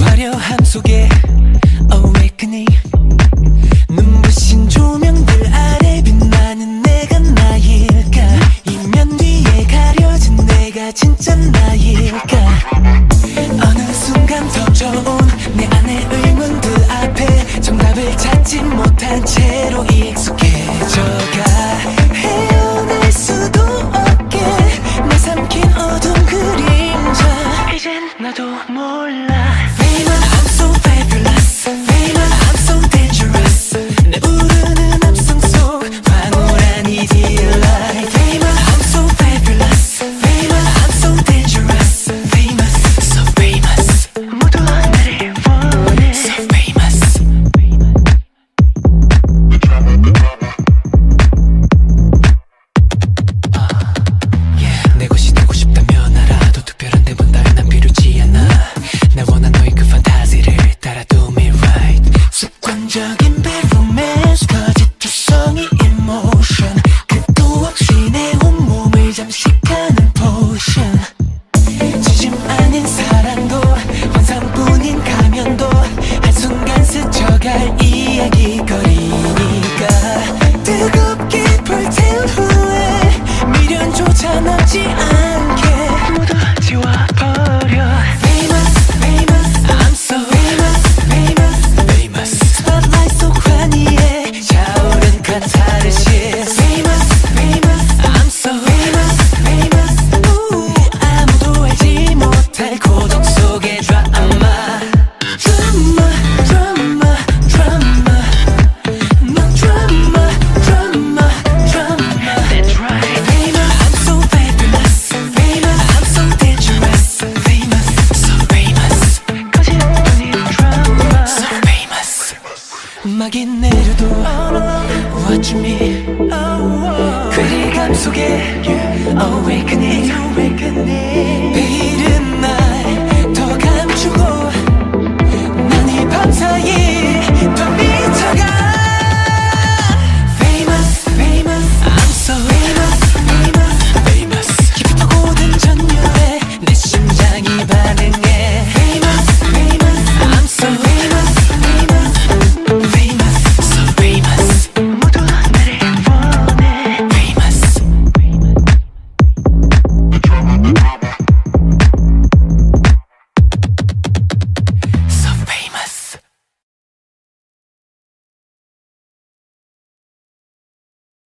화려함 속에 나도 몰라. talking about 음악이 내려도 Watch me 괴리감 속에 Awakening